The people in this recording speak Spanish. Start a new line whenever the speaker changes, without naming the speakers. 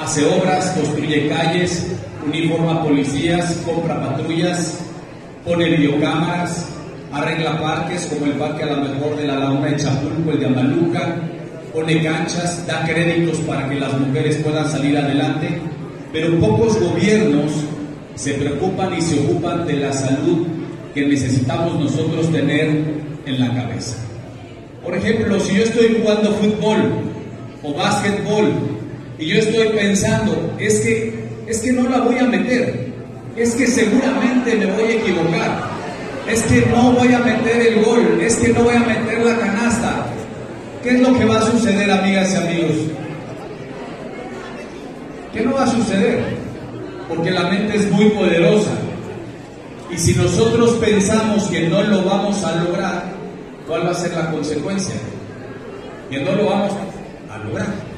hace obras, construye calles, uniforma policías, compra patrullas, pone videocámaras, arregla parques como el parque a la mejor de la Laguna de Chapulco, el de Amaluca, pone canchas, da créditos para que las mujeres puedan salir adelante, pero pocos gobiernos se preocupan y se ocupan de la salud que necesitamos nosotros tener en la cabeza. Por ejemplo, si yo estoy jugando fútbol o básquetbol y yo estoy pensando, es que, es que no la voy a meter, es que seguramente me voy a equivocar, es que no voy a meter el gol, es que no voy a meter la canasta. ¿Qué es lo que va a suceder, amigas y amigos? ¿Qué no va a suceder? Porque la mente es muy poderosa. Y si nosotros pensamos que no lo vamos a lograr, ¿cuál va a ser la consecuencia? Que no lo vamos a lograr.